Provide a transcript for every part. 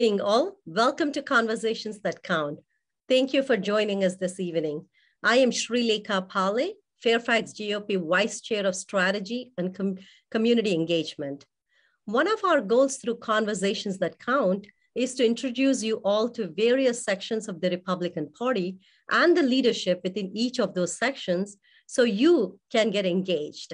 Evening all, welcome to Conversations That Count. Thank you for joining us this evening. I am Srilekha Palle, Fairfax GOP Vice Chair of Strategy and Com Community Engagement. One of our goals through Conversations That Count is to introduce you all to various sections of the Republican Party and the leadership within each of those sections so you can get engaged.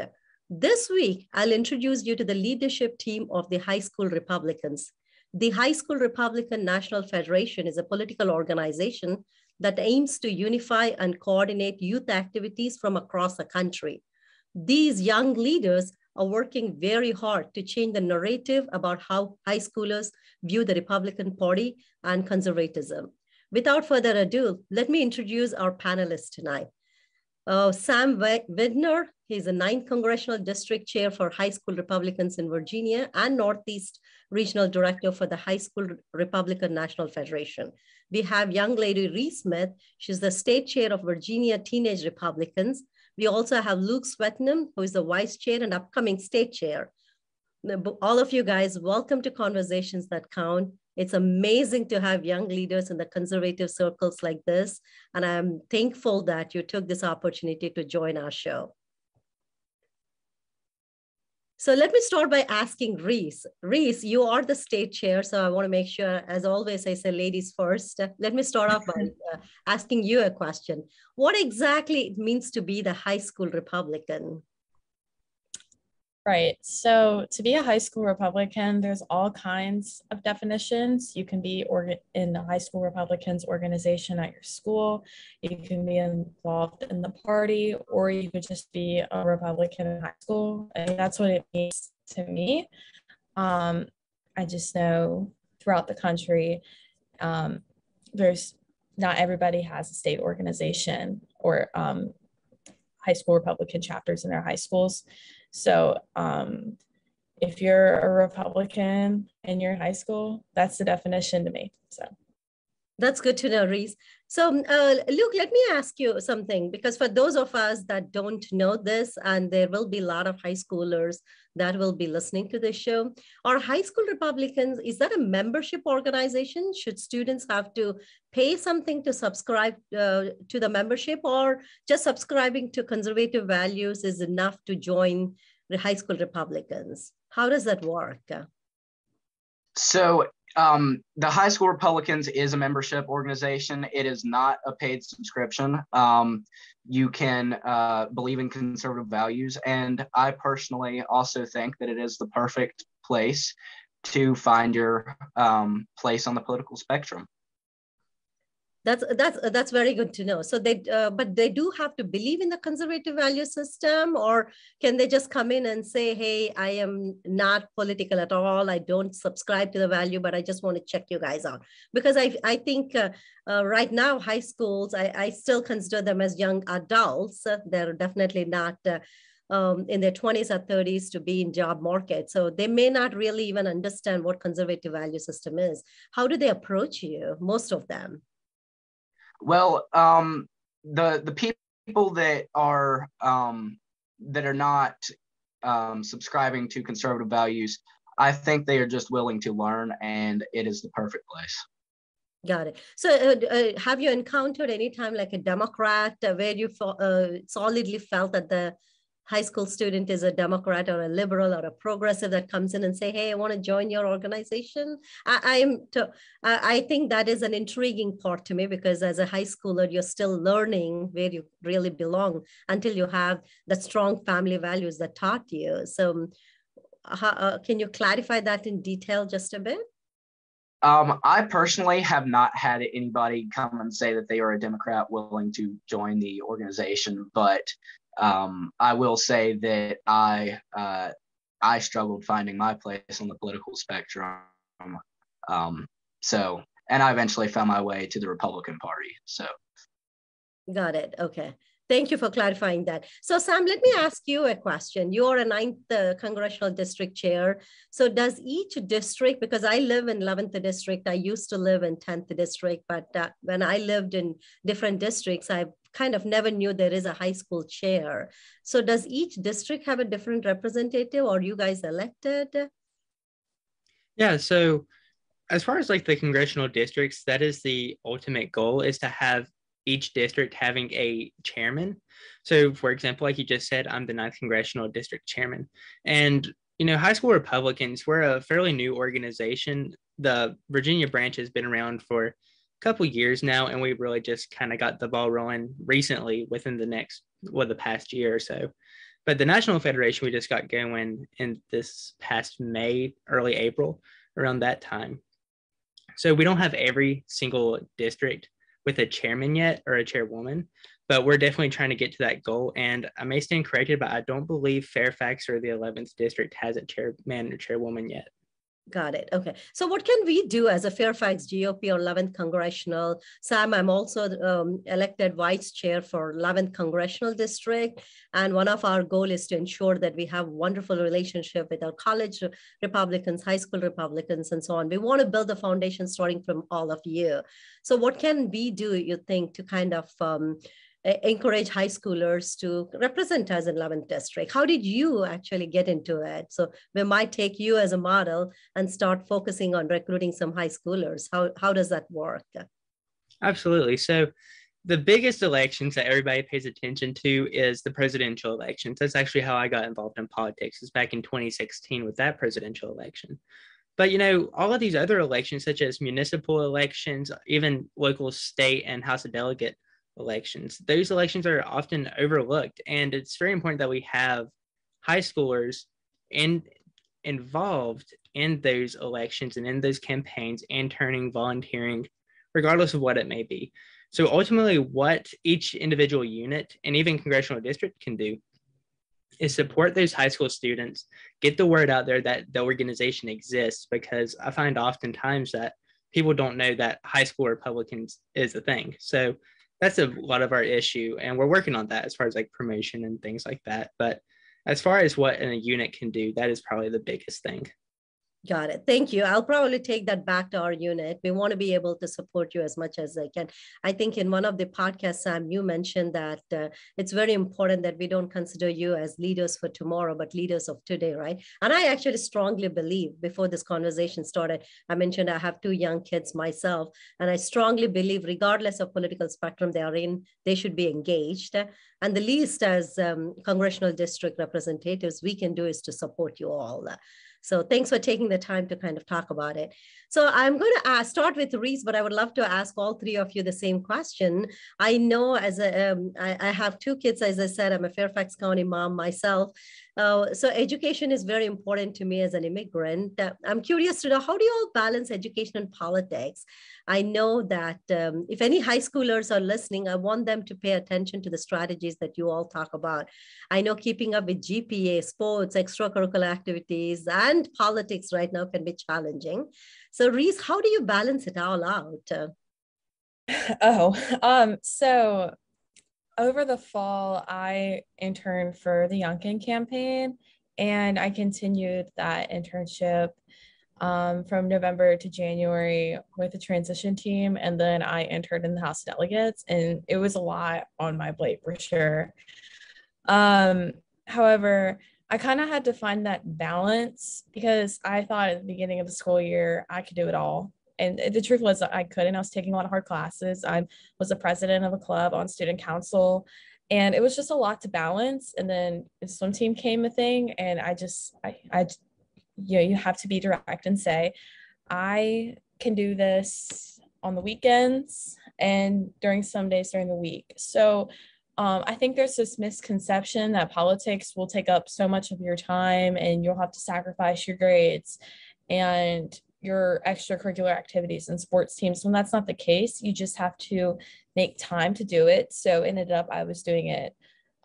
This week, I'll introduce you to the leadership team of the High School Republicans. The High School Republican National Federation is a political organization that aims to unify and coordinate youth activities from across the country. These young leaders are working very hard to change the narrative about how high schoolers view the Republican Party and conservatism. Without further ado, let me introduce our panelists tonight. Uh, Sam Widener, he's a ninth congressional district chair for high school Republicans in Virginia and Northeast regional director for the High School Republican National Federation. We have young lady Reece Smith. She's the state chair of Virginia Teenage Republicans. We also have Luke Swetnam, who is the vice chair and upcoming state chair. All of you guys, welcome to Conversations That Count. It's amazing to have young leaders in the conservative circles like this. And I'm thankful that you took this opportunity to join our show. So let me start by asking Reece. Reece, you are the state chair, so I want to make sure, as always, I say ladies first. Let me start off by uh, asking you a question. What exactly it means to be the high school Republican? Right. So to be a high school Republican, there's all kinds of definitions. You can be in the high school Republicans organization at your school. You can be involved in the party, or you could just be a Republican in high school. And that's what it means to me. Um, I just know throughout the country, um, there's not everybody has a state organization or um, high school Republican chapters in their high schools. So um, if you're a Republican in your high school, that's the definition to me. So that's good to know, Reece. So, uh, Luke, let me ask you something because for those of us that don't know this, and there will be a lot of high schoolers that will be listening to this show, are high school Republicans, is that a membership organization? Should students have to pay something to subscribe uh, to the membership, or just subscribing to conservative values is enough to join the high school Republicans? How does that work? So um, the High School Republicans is a membership organization. It is not a paid subscription. Um, you can uh, believe in conservative values. And I personally also think that it is the perfect place to find your um, place on the political spectrum that's that's that's very good to know. So they uh, but they do have to believe in the conservative value system or can they just come in and say hey i am not political at all. I don't subscribe to the value but i just want to check you guys out. Because i i think uh, uh, right now high schools I, I still consider them as young adults. They're definitely not uh, um, in their 20s or 30s to be in job market. So they may not really even understand what conservative value system is. How do they approach you most of them well, um, the the people that are um, that are not um, subscribing to conservative values, I think they are just willing to learn, and it is the perfect place. Got it. So, uh, uh, have you encountered any time like a Democrat uh, where you uh, solidly felt that the high school student is a Democrat or a liberal or a progressive that comes in and say, "Hey, I want to join your organization." I, am to, I think that is an intriguing part to me because as a high schooler, you're still learning where you really belong until you have the strong family values that taught you. So, uh, can you clarify that in detail just a bit? Um, I personally have not had anybody come and say that they are a Democrat willing to join the organization, but um, I will say that I uh, I struggled finding my place on the political spectrum. Um, so, and I eventually found my way to the Republican Party. So, got it. Okay. Thank you for clarifying that. So Sam, let me ask you a question. You're a ninth uh, congressional district chair. So does each district, because I live in 11th district, I used to live in 10th district, but uh, when I lived in different districts, I kind of never knew there is a high school chair. So does each district have a different representative or you guys elected? Yeah, so as far as like the congressional districts, that is the ultimate goal is to have each district having a chairman. So, for example, like you just said, I'm the ninth congressional district chairman. And, you know, high school Republicans, we're a fairly new organization. The Virginia branch has been around for couple years now, and we really just kind of got the ball rolling recently within the next, well, the past year or so. But the National Federation, we just got going in this past May, early April, around that time. So we don't have every single district with a chairman yet or a chairwoman, but we're definitely trying to get to that goal. And I may stand corrected, but I don't believe Fairfax or the 11th district has a chairman or chairwoman yet. Got it. Okay. So, what can we do as a Fairfax GOP or 11th Congressional? Sam, I'm also um, elected vice chair for 11th Congressional District. And one of our goal is to ensure that we have wonderful relationship with our college Republicans, high school Republicans, and so on. We want to build the foundation starting from all of you. So, what can we do, you think, to kind of um, Uh, encourage high schoolers to represent us in 11th district how did you actually get into it? So we might take you as a model and start focusing on recruiting some high schoolers. How, how does that work? Absolutely. So the biggest elections that everybody pays attention to is the presidential elections. That's actually how i got involved in politics is back in 2016 with that presidential election. But you know all of these other elections such as municipal elections even local state and house of delegate elections. Those elections are often overlooked, and it's very important that we have high schoolers in, involved in those elections and in those campaigns, and turning volunteering, regardless of what it may be. So ultimately, what each individual unit and even congressional district can do is support those high school students, get the word out there that the organization exists, because I find oftentimes that people don't know that high school Republicans is a thing. So that's a lot of our issue and we're working on that as far as like promotion and things like that but as far as what a unit can do that is probably the biggest thing Got it. Thank you. I'll probably take that back to our unit. We want to be able to support you as much as I can. I think in one of the podcasts, Sam, you mentioned that uh, it's very important that we don't consider you as leaders for tomorrow, but leaders of today, right? And I actually strongly believe before this conversation started, I mentioned I have two young kids myself, and I strongly believe, regardless of political spectrum they are in, they should be engaged. And the least as um, congressional district representatives we can do is to support you all. So thanks for taking the time to kind of talk about it. So I'm going to ask, start with Reece, but I would love to ask all three of you the same question. I know as a, um, I, I have two kids, as I said, I'm a Fairfax County mom myself. Uh, so education is very important to me as an immigrant. Uh, I'm curious to know, how do you all balance education and politics? I know that um, if any high schoolers are listening, I want them to pay attention to the strategies that you all talk about. I know keeping up with GPA, sports, extracurricular activities, and politics right now can be challenging. So Reece, how do you balance it all out? Oh, um, so over the fall, I interned for the Youngkin campaign and I continued that internship um, from November to January with the transition team. And then I entered in the House of Delegates, and it was a lot on my plate for sure. Um, however, I kind of had to find that balance because I thought at the beginning of the school year I could do it all. And the truth was I couldn't. I was taking a lot of hard classes. I was the president of a club on student council and it was just a lot to balance. And then the swim team came a thing and I just, I, I you know, you have to be direct and say, I can do this on the weekends and during some days during the week. So um, I think there's this misconception that politics will take up so much of your time and you'll have to sacrifice your grades and your extracurricular activities and sports teams. When that's not the case, you just have to make time to do it. So ended up I was doing it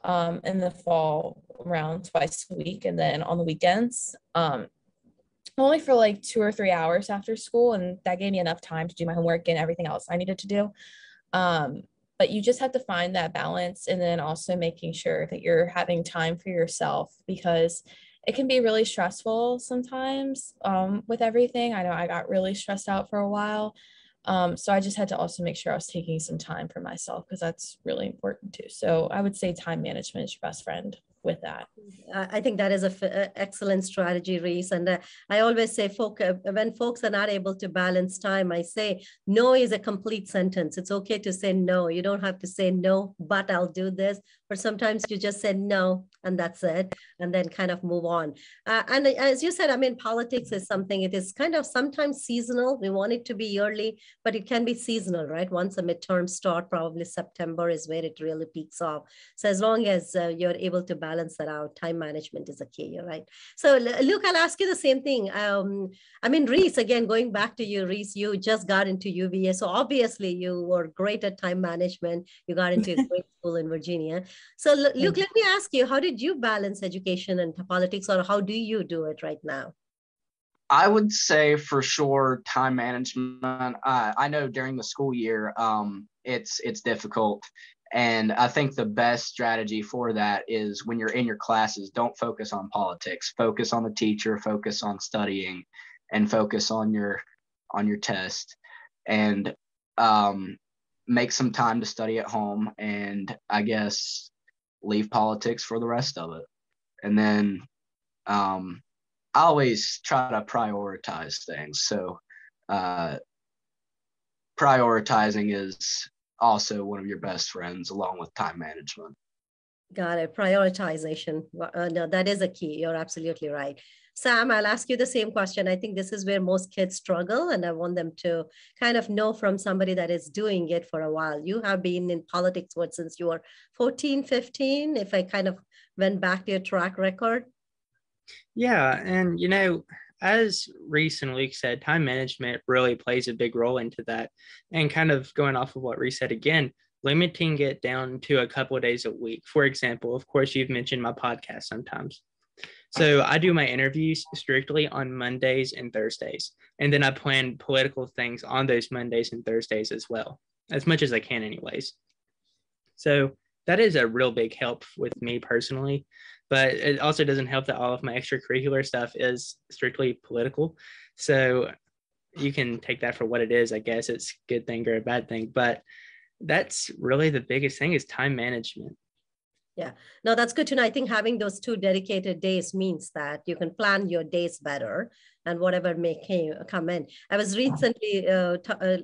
um, in the fall around twice a week and then on the weekends. Um, only for like two or three hours after school and that gave me enough time to do my homework and everything else i needed to do um, but you just have to find that balance and then also making sure that you're having time for yourself because it can be really stressful sometimes um, with everything i know i got really stressed out for a while um, so i just had to also make sure i was taking some time for myself because that's really important too so i would say time management is your best friend with that. I think that is an excellent strategy, Reece. And uh, I always say, folk, uh, when folks are not able to balance time, I say, no is a complete sentence. It's okay to say no. You don't have to say no, but I'll do this. Or sometimes you just say no, and that's it, and then kind of move on. Uh, and as you said, I mean, politics is something, it is kind of sometimes seasonal. We want it to be yearly, but it can be seasonal, right? Once the midterms start, probably September is where it really peaks off. So as long as uh, you're able to balance that out, time management is a key, right? So Luke, I'll ask you the same thing. Um, I mean, Reece, again, going back to you, Reece, you just got into UVA. So obviously you were great at time management. You got into a great school in Virginia. So Luke, let me ask you, how did you balance education and politics or how do you do it right now? I would say for sure time management. Uh, I know during the school year, um, it's it's difficult, and I think the best strategy for that is when you're in your classes, don't focus on politics. Focus on the teacher. Focus on studying, and focus on your on your test, and um, make some time to study at home. And I guess leave politics for the rest of it, and then um, I always try to prioritize things. So uh, prioritizing is also one of your best friends along with time management. Got it. Prioritization. Uh, no, that is a key. You're absolutely right. Sam, I'll ask you the same question. I think this is where most kids struggle, and I want them to kind of know from somebody that is doing it for a while. You have been in politics what, since you were 14, 15, if I kind of went back to your track record. Yeah, and you know, as Reece and Luke said, time management really plays a big role into that. And kind of going off of what Reece said again, limiting it down to a couple days a week. For example, of course, you've mentioned my podcast sometimes. So I do my interviews strictly on Mondays and Thursdays. And then I plan political things on those Mondays and Thursdays as well, as much as I can, anyways. So that is a real big help with me personally but it also doesn't help that all of my extracurricular stuff is strictly political so you can take that for what it is i guess it's a good thing or a bad thing but that's really the biggest thing is time management. Yeah. No that's good to know. I think having those two dedicated days means that you can plan your days better and whatever may came, come in. I was recently uh, t- uh,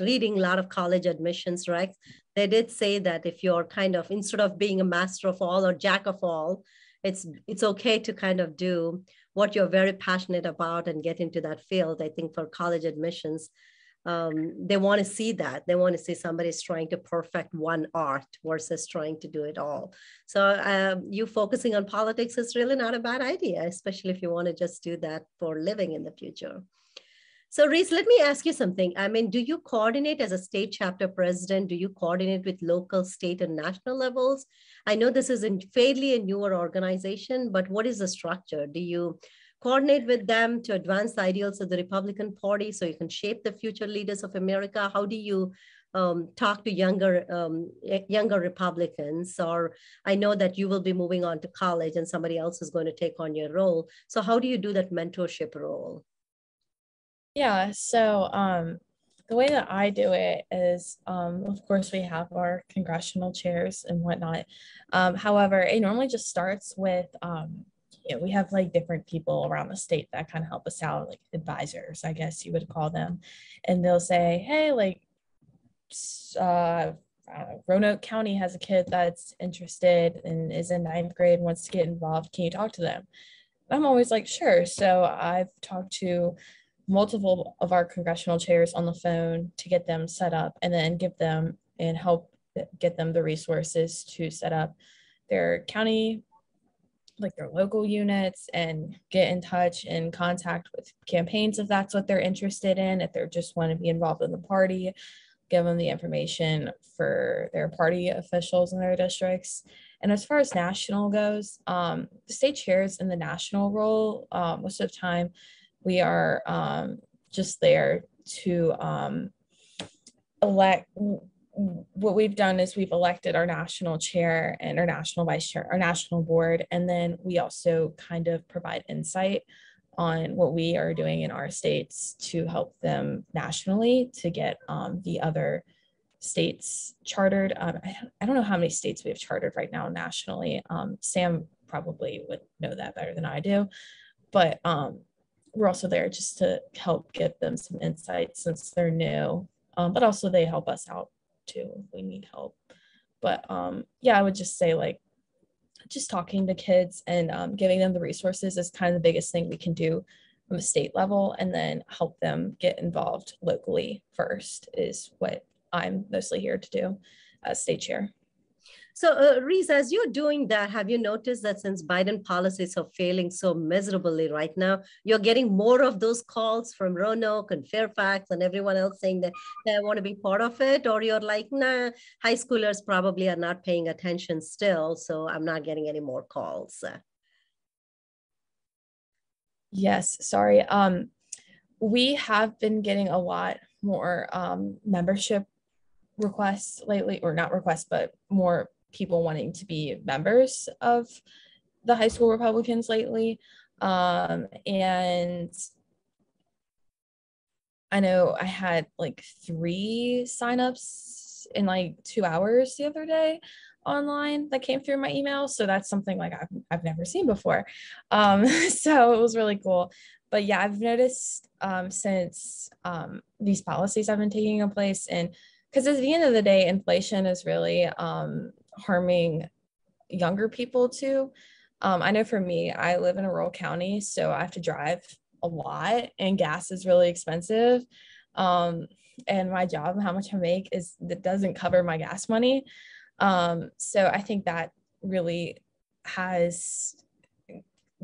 reading a lot of college admissions right? they did say that if you're kind of instead of being a master of all or jack of all it's it's okay to kind of do what you're very passionate about and get into that field i think for college admissions um, they want to see that they want to see somebody's trying to perfect one art versus trying to do it all so um, you focusing on politics is really not a bad idea especially if you want to just do that for living in the future so Reece, let me ask you something. I mean, do you coordinate as a state chapter president? Do you coordinate with local, state, and national levels? I know this is a fairly a newer organization, but what is the structure? Do you coordinate with them to advance the ideals of the Republican Party so you can shape the future leaders of America? How do you um, talk to younger um, younger Republicans? Or I know that you will be moving on to college and somebody else is going to take on your role. So how do you do that mentorship role? Yeah, so um, the way that I do it is, um, of course, we have our congressional chairs and whatnot. Um, however, it normally just starts with, um, you know, we have like different people around the state that kind of help us out, like advisors, I guess you would call them. And they'll say, hey, like, uh, know, Roanoke County has a kid that's interested and is in ninth grade, and wants to get involved. Can you talk to them? I'm always like, sure. So I've talked to multiple of our congressional chairs on the phone to get them set up and then give them and help get them the resources to set up their county like their local units and get in touch and contact with campaigns if that's what they're interested in if they just want to be involved in the party give them the information for their party officials in their districts and as far as national goes um, the state chairs in the national role um, most of the time we are um, just there to um, elect. What we've done is we've elected our national chair and our national vice chair, our national board, and then we also kind of provide insight on what we are doing in our states to help them nationally to get um, the other states chartered. Um, I, don't know how many states we have chartered right now nationally. Um, Sam probably would know that better than I do. But um, we're also there just to help give them some insight since they're new. Um, but also they help us out too if we need help. But um, yeah, I would just say like just talking to kids and um, giving them the resources is kind of the biggest thing we can do from a state level and then help them get involved locally first is what I'm mostly here to do as state chair. So, uh, Reece, as you're doing that, have you noticed that since Biden policies are failing so miserably right now, you're getting more of those calls from Roanoke and Fairfax and everyone else saying that they want to be part of it? Or you're like, nah, high schoolers probably are not paying attention still, so I'm not getting any more calls? Yes, sorry. Um, we have been getting a lot more um, membership requests lately, or not requests, but more people wanting to be members of the high school Republicans lately. Um, and I know I had like three signups in like two hours the other day online that came through my email. So that's something like I've, I've never seen before. Um, so it was really cool. But yeah, I've noticed um, since um, these policies have been taking a place and because at the end of the day, inflation is really um, harming younger people too. Um, I know for me, I live in a rural county, so I have to drive a lot, and gas is really expensive. Um, and my job, how much I make, is that doesn't cover my gas money. Um, so I think that really has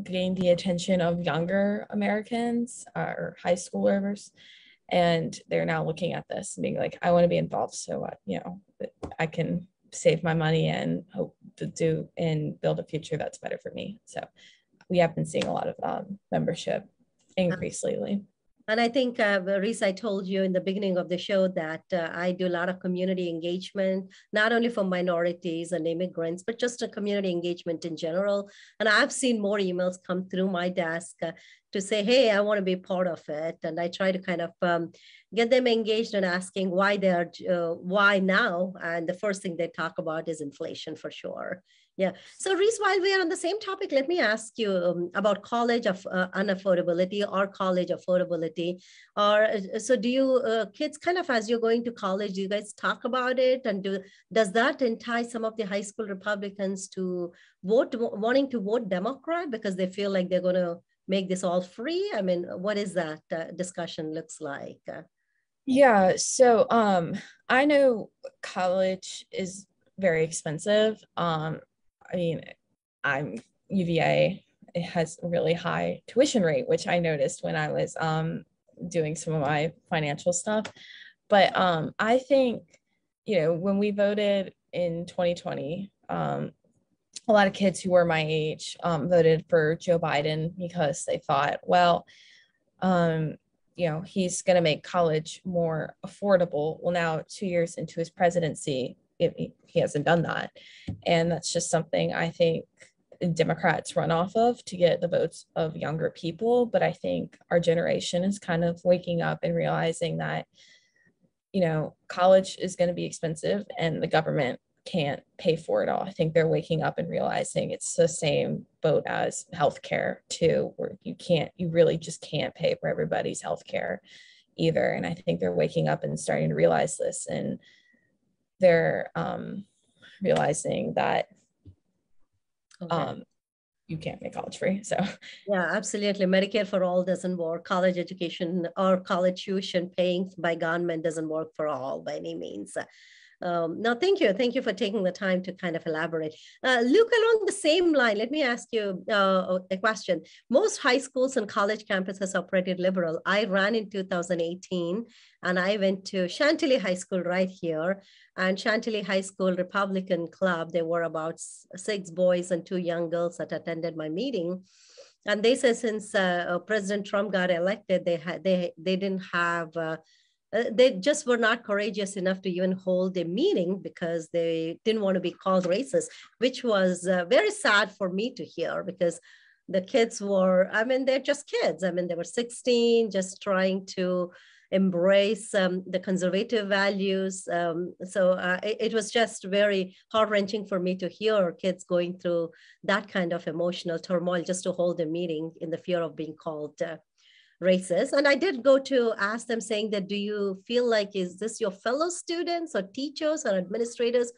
gained the attention of younger Americans uh, or high schoolers, and they're now looking at this and being like, "I want to be involved, so uh, you know, I can save my money and hope to do and build a future that's better for me. So we have been seeing a lot of um, membership increase lately. And I think, uh, Reece, I told you in the beginning of the show that uh, I do a lot of community engagement, not only for minorities and immigrants, but just a community engagement in general. And I've seen more emails come through my desk uh, to say, hey, I want to be part of it. And I try to kind of um, get them engaged in asking why they're, uh, why now? And the first thing they talk about is inflation for sure. Yeah. So Reece, while we are on the same topic, let me ask you um, about college of uh, unaffordability or college affordability. Or uh, so, do you uh, kids kind of as you're going to college, do you guys talk about it, and do does that entice some of the high school Republicans to vote, wanting to vote Democrat because they feel like they're going to make this all free? I mean, what is that uh, discussion looks like? Yeah. So um, I know college is very expensive. Um, I mean, I'm UVA. It has a really high tuition rate, which I noticed when I was um, doing some of my financial stuff. But um, I think, you know, when we voted in 2020, um, a lot of kids who were my age um, voted for Joe Biden because they thought, well, um, you know, he's going to make college more affordable. Well, now, two years into his presidency, he hasn't done that. And that's just something I think Democrats run off of to get the votes of younger people. But I think our generation is kind of waking up and realizing that, you know, college is going to be expensive and the government can't pay for it all. I think they're waking up and realizing it's the same boat as healthcare too, where you can't, you really just can't pay for everybody's healthcare either. And I think they're waking up and starting to realize this. And they're um, realizing that okay. um, you can't make college free. So yeah, absolutely. Medicare for all doesn't work. College education or college tuition paying by government doesn't work for all by any means. Um, no, thank you. Thank you for taking the time to kind of elaborate. Uh, Luke, along the same line, let me ask you uh, a question. Most high schools and college campuses are pretty liberal. I ran in 2018 and I went to Chantilly High School right here. And Chantilly High School Republican Club, there were about six boys and two young girls that attended my meeting. And they said since uh, President Trump got elected, they had they they didn't have uh, uh, they just were not courageous enough to even hold a meeting because they didn't want to be called racist, which was uh, very sad for me to hear because the kids were, I mean, they're just kids. I mean, they were 16, just trying to embrace um, the conservative values. Um, so uh, it, it, was just very heart wrenching for me to hear kids going through that kind of emotional turmoil just to hold a meeting in the fear of being called uh, racist. And I did go to ask them saying that, do you feel like, is this your fellow students or teachers or administrators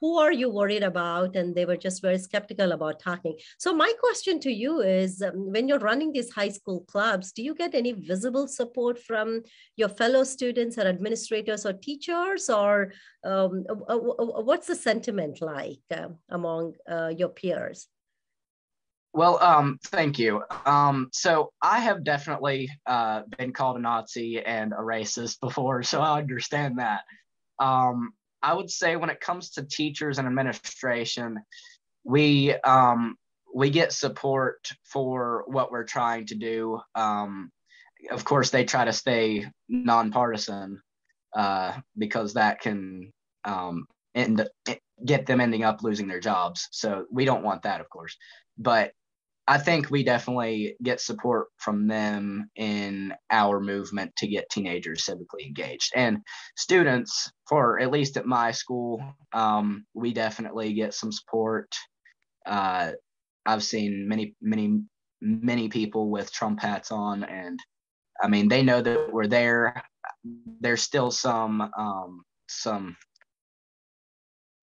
who are you worried about? And they were just very skeptical about talking. So my question to you is, um, when you're running these high school clubs, do you get any visible support from your fellow students or administrators or teachers, or um, what's the sentiment like uh, among uh, your peers? Well, um, thank you. Um, so I have definitely uh, been called a Nazi and a racist before, so I understand that. Um, I would say when it comes to teachers and administration, we um, we get support for what we're trying to do. Um, of course, they try to stay nonpartisan uh, because that can um, end get them ending up losing their jobs. So we don't want that, of course. But I think we definitely get support from them in our movement to get teenagers civically engaged. And students, for at least at my school, um, we definitely get some support. Uh, I've seen many, many, many people with Trump hats on, and I mean, they know that we're there. There's still some, um, some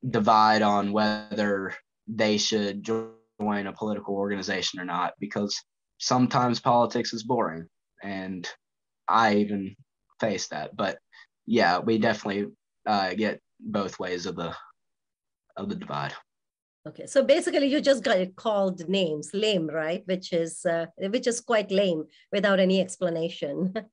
divide on whether they should join join a political organization or not because sometimes politics is boring and I even face that. But yeah, we definitely uh, get both ways of the of the divide. Okay, so basically you just got called names, lame, right? Which is uh, which is quite lame without any explanation.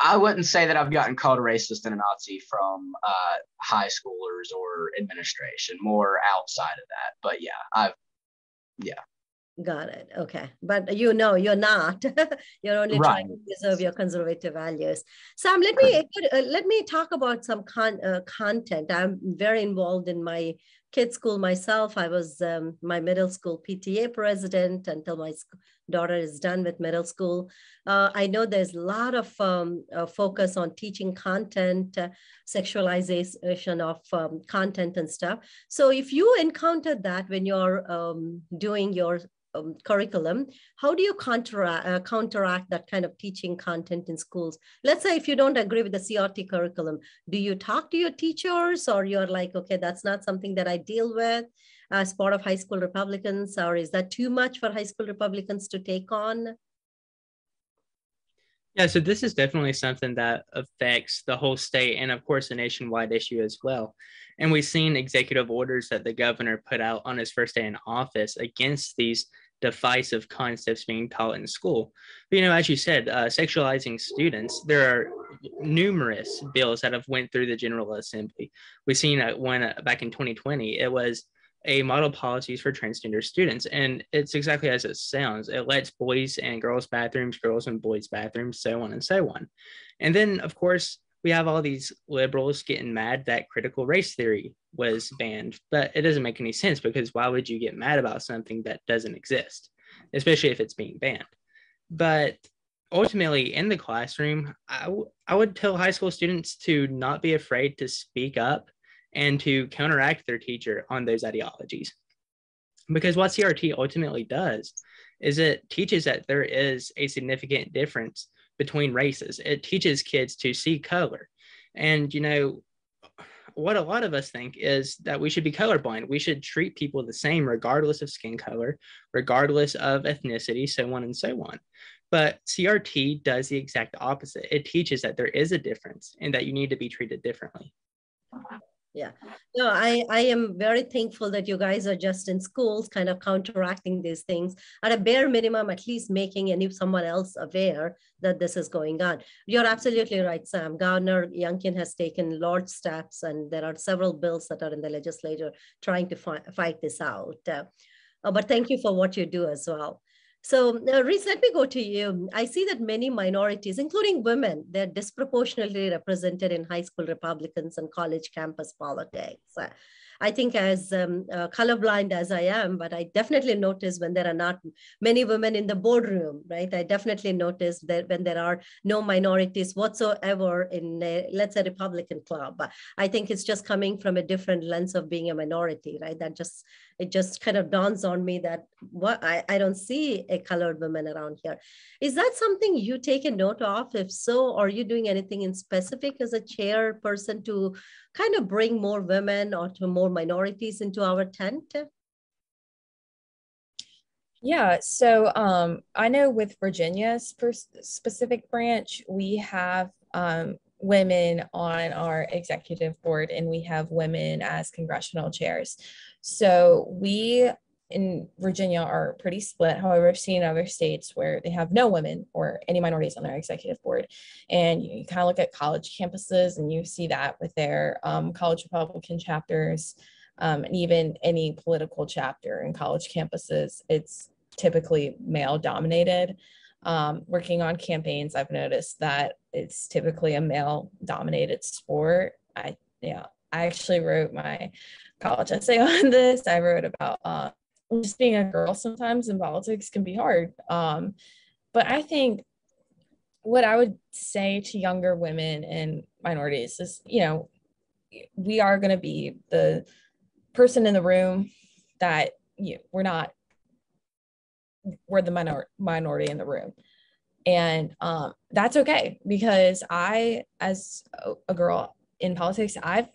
I wouldn't say that I've gotten called a racist and a Nazi from uh, high schoolers or administration, more outside of that. But yeah, I've yeah. Got it. Okay. But you know, you're not. you're only right. trying to preserve your conservative values. Sam, let me uh, let me talk about some con- uh, content. I'm very involved in my kids' school myself. I was um, my middle school PTA president until my daughter is done with middle school. Uh, I know there's a lot of um, uh, focus on teaching content, uh, sexualization of um, content and stuff. So if you encounter that when you're um, doing your um, curriculum, how do you counteract, uh, counteract that kind of teaching content in schools? Let's say if you don't agree with the CRT curriculum, do you talk to your teachers or you're like, okay, that's not something that I deal with as part of high school Republicans, or is that too much for high school Republicans to take on? Yeah, so this is definitely something that affects the whole state and, of course, a nationwide issue as well. And we've seen executive orders that the governor put out on his first day in office against these divisive concepts being taught in school. But, you know, as you said, uh, sexualizing students, there are numerous bills that have went through the General Assembly. We've seen one uh, back in 2020. It was a model policies for transgender students, and it's exactly as it sounds. It lets boys and girls bathrooms, girls and boys bathrooms, so on and so on. And then, of course, we have all these liberals getting mad that critical race theory was banned, but it doesn't make any sense because why would you get mad about something that doesn't exist, especially if it's being banned? But ultimately, in the classroom, I, w- I would tell high school students to not be afraid to speak up and to counteract their teacher on those ideologies. Because what CRT ultimately does is it teaches that there is a significant difference between races. It teaches kids to see color. And, you know, what a lot of us think is that we should be colorblind. We should treat people the same, regardless of skin color, regardless of ethnicity, so on and so on. But CRT does the exact opposite. It teaches that there is a difference and that you need to be treated differently yeah. No i i am very thankful that you guys are just in schools kind of counteracting these things. At a bare minimum at least making any someone else aware that this is going on. You're absolutely right sam. Governor youngkin has taken large steps and there are several bills that are in the legislature trying to fi- fight this out. Uh, but thank you for what you do as well so, uh, Reece, let me go to you. I see that many minorities, including women, they're disproportionately represented in high school Republicans and college campus politics. Uh, I think as um, uh, colorblind as I am, but I definitely notice when there are not many women in the boardroom, right? I definitely notice that when there are no minorities whatsoever in, a, let's say, Republican club. I think it's just coming from a different lens of being a minority, right? That just it just kind of dawns on me that what I, I don't see a colored woman around here. Is that something you take a note of? If so, are you doing anything in specific as a chairperson to kind of bring more women or to more minorities into our tent? Yeah, so um, I know with Virginia's specific branch, we have um, women on our executive board and we have women as congressional chairs. So we in Virginia are pretty split. However, I've seen other states where they have no women or any minorities on their executive board. And you, you kind of look at college campuses and you see that with their um, college Republican chapters um, and even any political chapter in college campuses, it's typically male dominated. Um, working on campaigns, I've noticed that it's typically a male dominated sport. I, yeah, I actually wrote my college essay on this. I wrote about uh, just being a girl sometimes in politics can be hard. Um, but I think what I would say to younger women and minorities is, you know, we are going to be the person in the room that you know, we're not, we're the minor- minority in the room. And um, that's okay because I, as a, a girl in politics, I've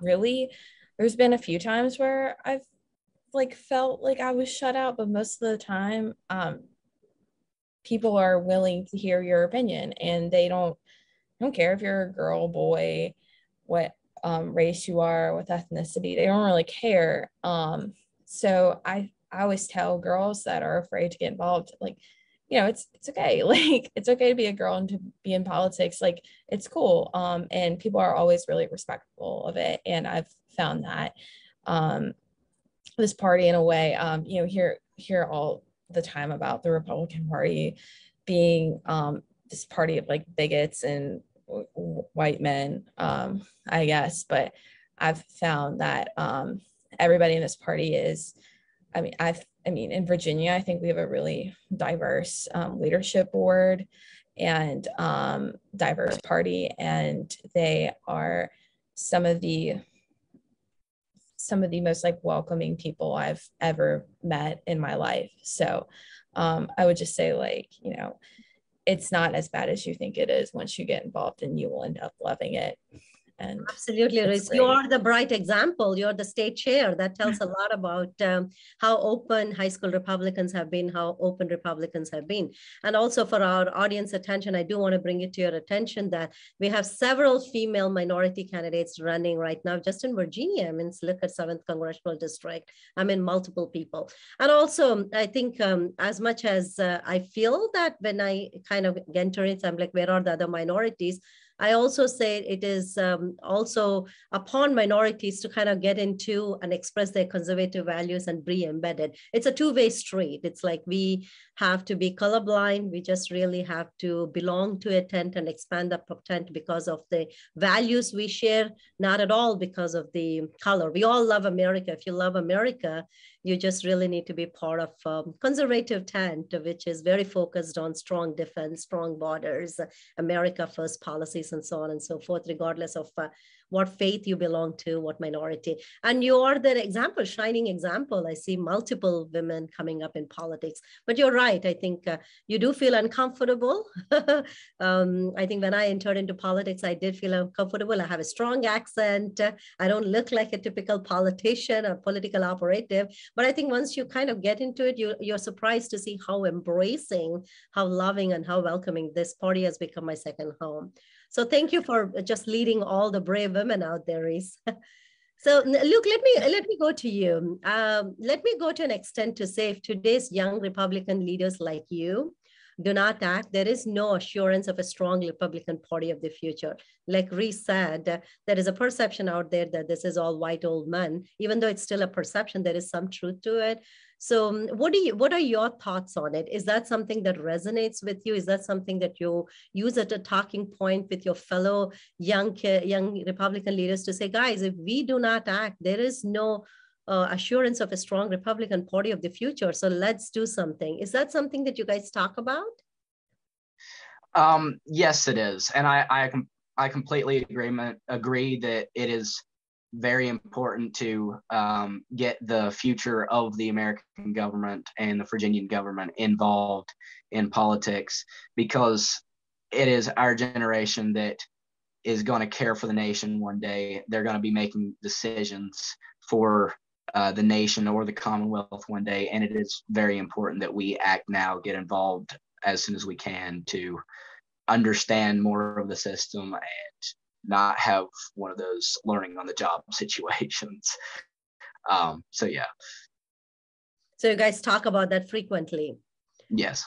really, there's been a few times where I've like felt like I was shut out, but most of the time, um, people are willing to hear your opinion and they don't don't care if you're a girl, boy, what um, race you are, with ethnicity. They don't really care. Um, so I I always tell girls that are afraid to get involved, like, you know, it's it's okay. Like it's okay to be a girl and to be in politics. Like it's cool. Um, and people are always really respectful of it. And I've found that. Um, this party in a way um, you know hear hear all the time about the republican party being um, this party of like bigots and w- white men um, i guess. But i've found that um, everybody in this party is i mean i've i mean in virginia i think we have a really diverse um, leadership board and um, diverse party. And they are some of the some of the most like welcoming people I've ever met in my life. So um, I would just say like, you know, it's not as bad as you think it is once you get involved and you will end up loving it. And absolutely, Riz. You are the bright example. You're the state chair. That tells a lot about um, how open high school Republicans have been, how open Republicans have been. And also for our audience attention, I do want to bring it to your attention that we have several female minority candidates running right now just in Virginia. I mean, look at 7th Congressional District. I mean, multiple people. And also, I think um, as much as uh, I feel that when I kind of enter it, I'm like, where are the other minorities? I also say it is um, also upon minorities to kind of get into and express their conservative values and be embedded. It's a two-way street. It's like we have to be colorblind. We just really have to belong to a tent and expand the tent because of the values we share, not at all because of the color. We all love America. If you love America, you just really need to be part of um, conservative tent, which is very focused on strong defense, strong borders, America first policies, and so on and so forth, regardless of uh, what faith you belong to, what minority. And you are the example, shining example. I see multiple women coming up in politics. But you're right. I think uh, you do feel uncomfortable. um, I think when I entered into politics, I did feel uncomfortable. I have a strong accent. I don't look like a typical politician or political operative. But I think once you kind of get into it, you, you're surprised to see how embracing, how loving, and how welcoming this party has become my second home. So thank you for just leading all the brave women out there, Reece. so Luke, let me let me go to you. Um, let me go to an extent to say if today's young Republican leaders like you do not act, there is no assurance of a strong Republican Party of the future. Like Reece said, there is a perception out there that this is all white old men. Even though it's still a perception, there is some truth to it. So, um, what do you? What are your thoughts on it? Is that something that resonates with you? Is that something that you use at a talking point with your fellow young young Republican leaders to say, guys, if we do not act, there is no uh, assurance of a strong Republican Party of the future. So let's do something. Is that something that you guys talk about? Um, yes, it is, and I I, I completely agreement agree that it is very important to um, get the future of the American government and the Virginian government involved in politics because it is our generation that is going to care for the nation one day. They're going to be making decisions for uh, the nation or the Commonwealth one day. And it is very important that we act now, get involved as soon as we can to understand more of the system and not have one of those learning on the job situations. Um, so, yeah. So, you guys talk about that frequently? Yes.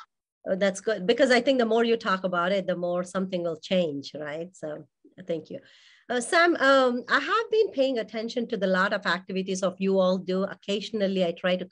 Oh, that's good because I think the more you talk about it, the more something will change, right? So, thank you. Uh, Sam, um, I have been paying attention to the lot of activities of you all do. Occasionally, I try to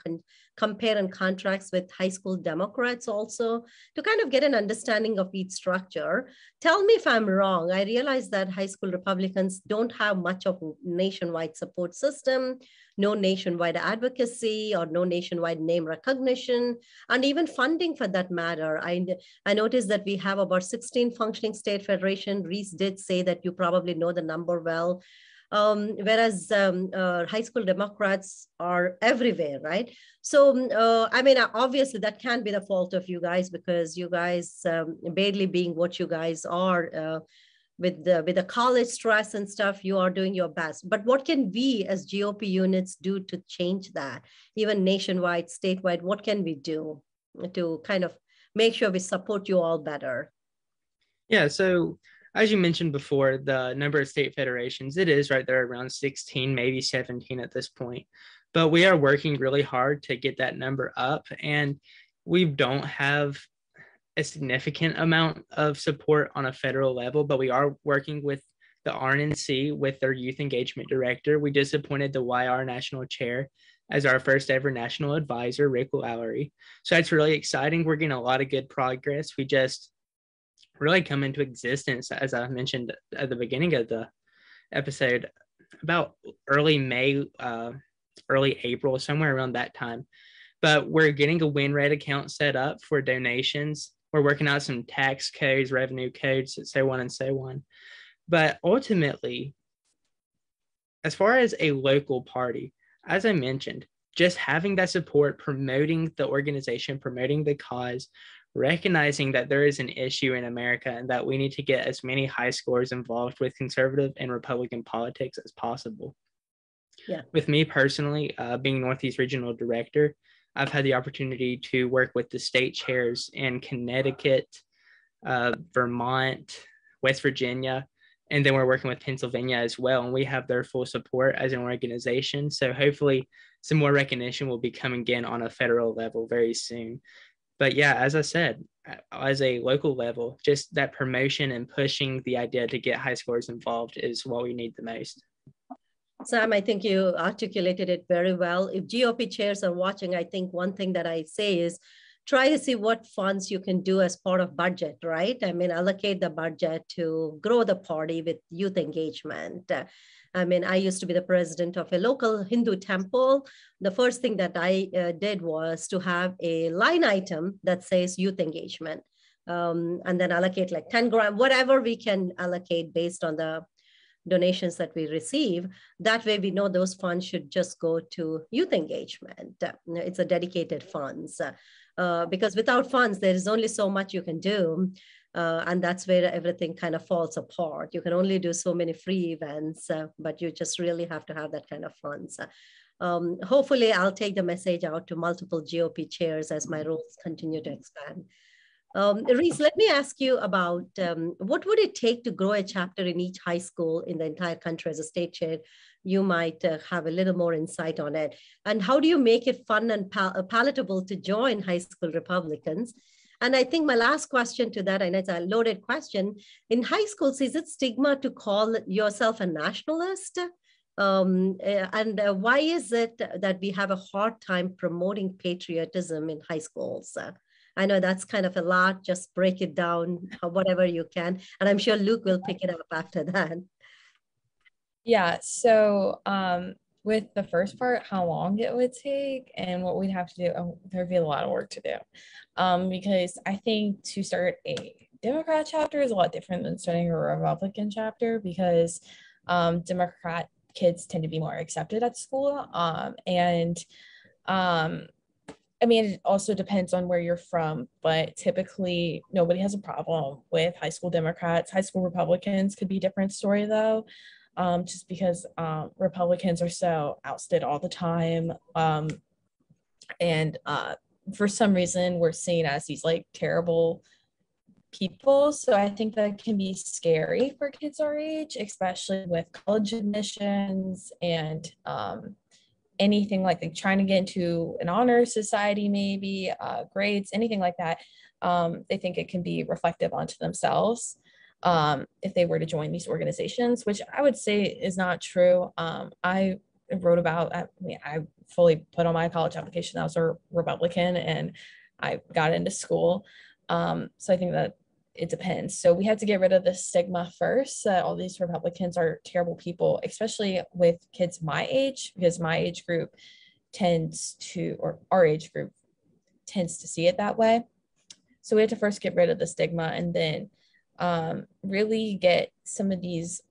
compare and contrast with high school Democrats also to kind of get an understanding of each structure. Tell me if I'm wrong. I realize that high school Republicans don't have much of a nationwide support system no nationwide advocacy or no nationwide name recognition, and even funding for that matter. I, I noticed that we have about 16 functioning state federation. Reece did say that you probably know the number well. Um, whereas um, uh, high school Democrats are everywhere, right? So, um, uh, I mean, obviously that can't be the fault of you guys because you guys, um, barely being what you guys are, uh, with the with the college stress and stuff you are doing your best. But what can we as gop units do to change that? Even nationwide statewide what can we do to kind of make sure we support you all better? Yeah so as you mentioned before the number of state federations it is right there around 16 maybe 17 at this point but we are working really hard to get that number up and we don't have a significant amount of support on a federal level, but we are working with the RNC with their youth engagement director. We just appointed the YR national chair as our first ever national advisor, Rick Lowry. So that's really exciting. We're getting a lot of good progress. We just really come into existence, as I mentioned at the beginning of the episode, about early May, uh, early April, somewhere around that time. But we're getting a WinRed account set up for donations we're working out some tax codes, revenue codes, so on and so on. But ultimately, as far as a local party, as I mentioned, just having that support, promoting the organization, promoting the cause, recognizing that there is an issue in America and that we need to get as many high scores involved with conservative and Republican politics as possible. Yeah. With me personally, uh, being Northeast Regional Director, I've had the opportunity to work with the state chairs in Connecticut, uh, Vermont, West Virginia, and then we're working with Pennsylvania as well. And we have their full support as an organization. So hopefully, some more recognition will be coming in on a federal level very soon. But yeah, as I said, as a local level, just that promotion and pushing the idea to get high scores involved is what we need the most. Sam, I think you articulated it very well. If GOP chairs are watching, I think one thing that I say is try to see what funds you can do as part of budget, right? I mean, allocate the budget to grow the party with youth engagement. I mean, I used to be the president of a local Hindu temple. The first thing that I uh, did was to have a line item that says youth engagement. Um, and then allocate like 10 grand, whatever we can allocate based on the donations that we receive. That way we know those funds should just go to youth engagement. It's a dedicated funds. Uh, because without funds, there is only so much you can do. Uh, and that's where everything kind of falls apart. You can only do so many free events, uh, but you just really have to have that kind of funds. Um, hopefully, I'll take the message out to multiple GOP chairs as my roles continue to expand. Um, Reece, let me ask you about um, what would it take to grow a chapter in each high school in the entire country as a state chair? You might uh, have a little more insight on it. And how do you make it fun and pal- palatable to join high school Republicans? And I think my last question to that, and it's a loaded question, in high schools, is it stigma to call yourself a nationalist? Um, eh, and uh, why is it that we have a hard time promoting patriotism in high schools? Uh, I know that's kind of a lot. Just break it down, whatever you can. And I'm sure Luke will pick it up after that. Yeah. So um, with the first part, how long it would take and what we'd have to do, there'd be a lot of work to do. Um, because I think to start a Democrat chapter is a lot different than starting a Republican chapter because um, Democrat kids tend to be more accepted at school. Um, and um, I mean, it also depends on where you're from, but typically nobody has a problem with high school Democrats. High school Republicans could be a different story though, um, just because um, Republicans are so ousted all the time. Um, and uh, for some reason, we're seen as these like terrible people. So I think that can be scary for kids our age, especially with college admissions and um, anything like, like trying to get into an honor society, maybe uh, grades, anything like that, um, they think it can be reflective onto themselves um, if they were to join these organizations, which I would say is not true. Um, I wrote about, I mean, I fully put on my college application I was a Republican and I got into school. Um, so I think that it depends. So we have to get rid of the stigma first that all these Republicans are terrible people, especially with kids my age, because my age group tends to, or our age group tends to see it that way. So we have to first get rid of the stigma and then um, really get some of these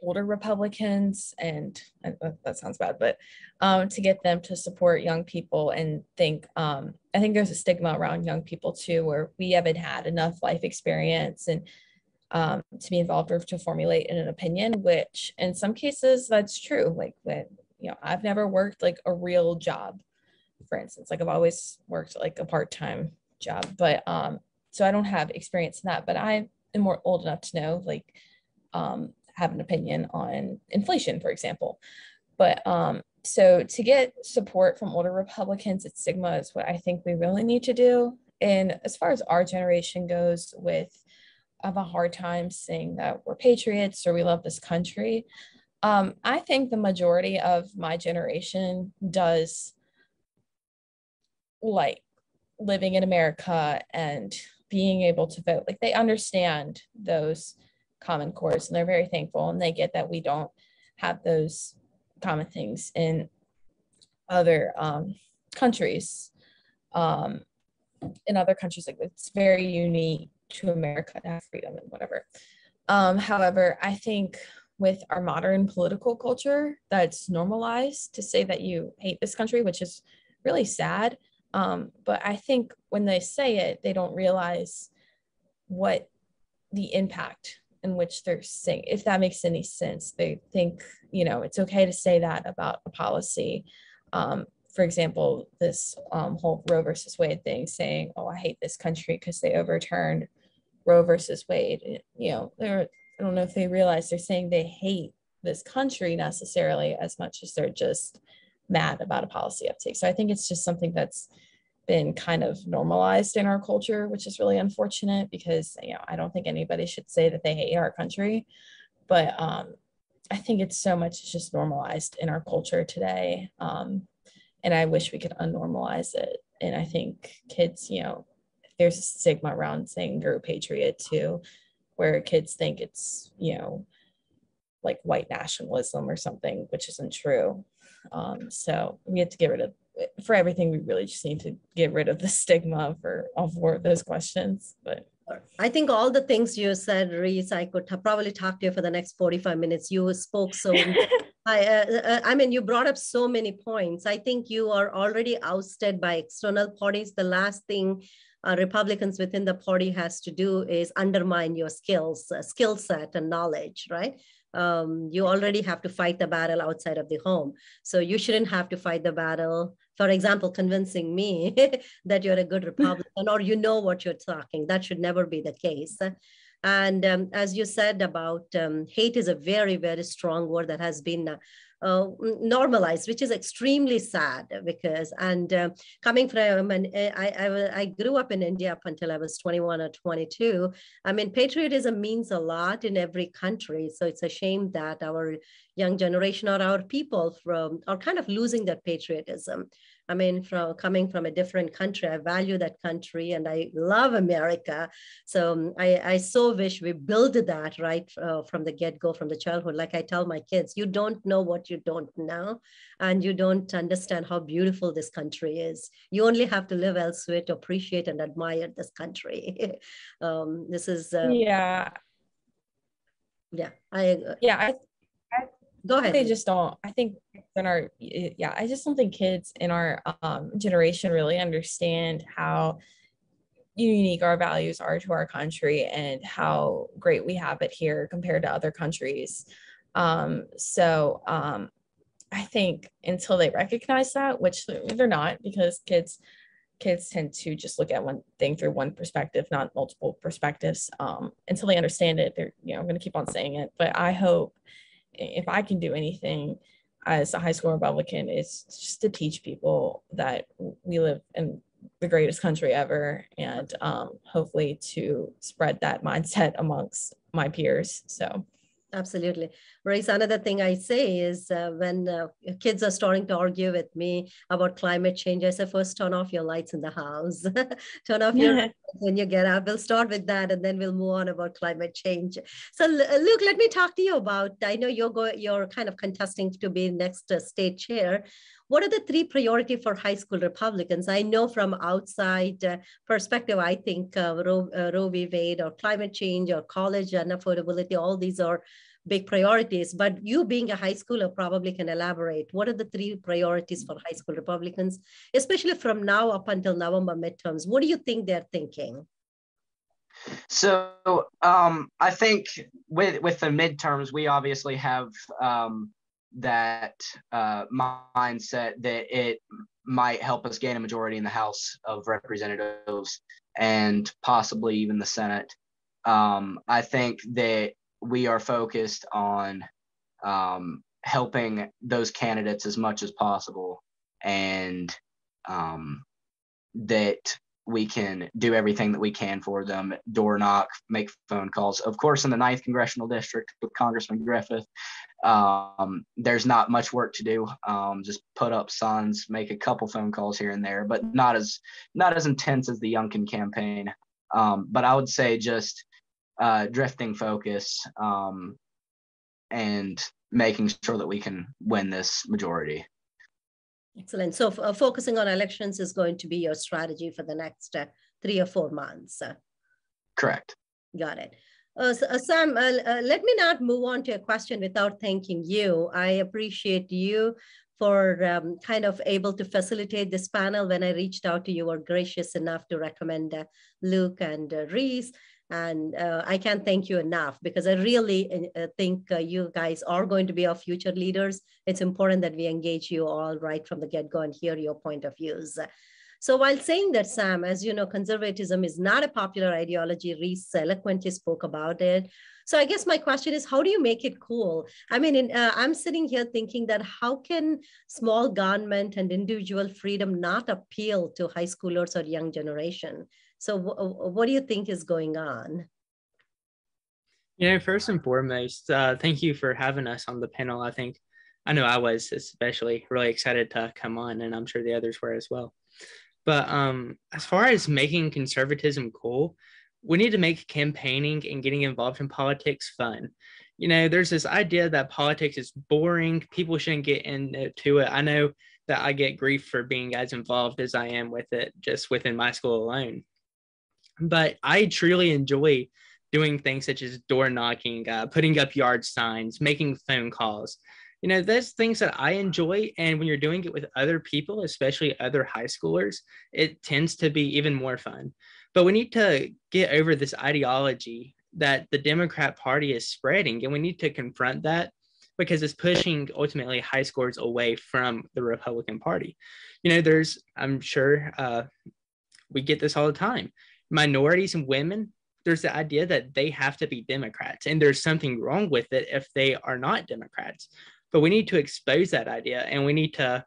older Republicans, and uh, that sounds bad, but um, to get them to support young people and think, um, I think there's a stigma around young people too, where we haven't had enough life experience and um, to be involved or to formulate an opinion, which in some cases that's true. Like when, you know, I've never worked like a real job, for instance, like I've always worked like a part-time job, but um, so I don't have experience in that, but I am more old enough to know like um, have an opinion on inflation, for example. But um, so to get support from older Republicans at Stigma is what I think we really need to do. And as far as our generation goes, with have a hard time saying that we're patriots or we love this country. Um, I think the majority of my generation does like living in America and being able to vote. Like they understand those common cores and they're very thankful and they get that we don't have those common things in other um, countries um, in other countries like it's very unique to america to have freedom and whatever um, however i think with our modern political culture that's normalized to say that you hate this country which is really sad um, but i think when they say it they don't realize what the impact in which they're saying, if that makes any sense. They think, you know, it's okay to say that about a policy. Um, for example, this um, whole Roe versus Wade thing saying, oh, I hate this country because they overturned Roe versus Wade. You know, they're, I don't know if they realize they're saying they hate this country necessarily as much as they're just mad about a policy uptake. So I think it's just something that's been kind of normalized in our culture, which is really unfortunate because you know I don't think anybody should say that they hate our country, but um, I think it's so much it's just normalized in our culture today, um, and I wish we could unnormalize it. And I think kids, you know, there's a stigma around saying you're a patriot too, where kids think it's you know like white nationalism or something, which isn't true. Um, so we have to get rid of for everything, we really just need to get rid of the stigma for all four of those questions. But I think all the things you said, Reece, I could probably talk to you for the next 45 minutes. You spoke so, I, uh, uh, I mean, you brought up so many points. I think you are already ousted by external parties. The last thing uh, Republicans within the party has to do is undermine your skills, uh, skill set and knowledge, right? Um, you already have to fight the battle outside of the home. So you shouldn't have to fight the battle for example, convincing me that you're a good Republican or you know what you're talking. That should never be the case. And um, as you said about um, hate is a very, very strong word that has been uh, uh, normalized, which is extremely sad because, and uh, coming from, an, I, I, I grew up in India up until I was 21 or 22. I mean, patriotism means a lot in every country. So it's a shame that our young generation or our people from are kind of losing that patriotism. I mean, from coming from a different country, I value that country and I love America. So um, I, I so wish we build that right uh, from the get go, from the childhood. Like I tell my kids, you don't know what you don't know, and you don't understand how beautiful this country is. You only have to live elsewhere to appreciate and admire this country. um, this is uh, yeah, yeah. I uh, yeah. I go ahead they just don't i think in our yeah i just don't think kids in our um, generation really understand how unique our values are to our country and how great we have it here compared to other countries. Um, so um, i think until they recognize that which they're not because kids kids tend to just look at one thing through one perspective not multiple perspectives. Um, until they understand it they're you know i'm going to keep on saying it. But i hope if I can do anything as a high school Republican, it's just to teach people that we live in the greatest country ever and um, hopefully to spread that mindset amongst my peers. So Absolutely. Race, another thing I say is uh, when uh, kids are starting to argue with me about climate change, I say, first turn off your lights in the house. turn off your lights when you get up. We'll start with that and then we'll move on about climate change. So Luke, let me talk to you about, I know you're, go, you're kind of contesting to be next uh, state chair. What are the three priority for high school Republicans? I know from outside uh, perspective, I think uh, Roe, uh, Roe v. Wade or climate change or college and affordability, all these are big priorities. But you being a high schooler probably can elaborate. What are the three priorities for high school Republicans, especially from now up until November midterms? What do you think they're thinking? So um, I think with with the midterms, we obviously have um, that uh, mindset that it might help us gain a majority in the House of Representatives and possibly even the Senate. Um, I think that we are focused on um, helping those candidates as much as possible and um, that we can do everything that we can for them. Door knock make phone calls. Of course in the ninth congressional district with congressman griffith um, there's not much work to do. Um, just put up signs make a couple phone calls here and there but not as not as intense as the youngkin campaign. Um, but i would say just uh, drifting focus um, and making sure that we can win this majority Excellent. So uh, focusing on elections is going to be your strategy for the next uh, three or four months. Correct. Got it. Uh, uh, Sam, uh, uh, let me not move on to a question without thanking you. I appreciate you for um, kind of able to facilitate this panel. When I reached out to you, you were gracious enough to recommend Luke and Reece. And uh, I can't thank you enough because I really uh, think uh, you guys are going to be our future leaders. It's important that we engage you all right from the get go and hear your point of views. So while saying that, Sam, as you know, conservatism is not a popular ideology, Reece eloquently spoke about it. So I guess my question is, how do you make it cool? I mean, in, uh, I'm sitting here thinking that how can small government and individual freedom not appeal to high schoolers or young generation? So what do you think is going on? You know, first and foremost, uh, thank you for having us on the panel. I think I know I was especially really excited to come on, and I'm sure the others were as well. But um, as far as making conservatism cool, we need to make campaigning and getting involved in politics fun. You know, there's this idea that politics is boring, people shouldn't get into it. I know that I get grief for being as involved as I am with it just within my school alone. But I truly enjoy doing things such as door knocking, uh, putting up yard signs, making phone calls. You know, those things that I enjoy. And when you're doing it with other people, especially other high schoolers, it tends to be even more fun. But we need to get over this ideology that the Democrat Party is spreading, and we need to confront that because it's pushing ultimately high scores away from the Republican Party. You know, there's, I'm sure uh, we get this all the time minorities and women, there's the idea that they have to be Democrats, and there's something wrong with it if they are not Democrats. but we need to expose that idea and we need to